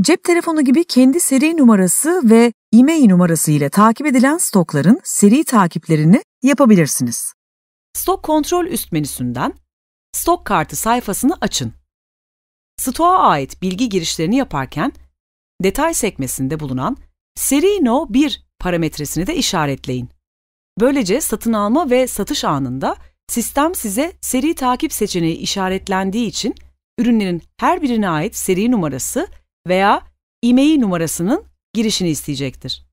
Cep telefonu gibi kendi seri numarası ve e-mail numarası ile takip edilen stokların seri takiplerini yapabilirsiniz. Stok kontrol üst menüsünden stok kartı sayfasını açın. Stoğa ait bilgi girişlerini yaparken detay sekmesinde bulunan seri no 1 parametresini de işaretleyin. Böylece satın alma ve satış anında sistem size seri takip seçeneği işaretlendiği için ürünlerin her birine ait seri numarası veya e-mail numarasının girişini isteyecektir.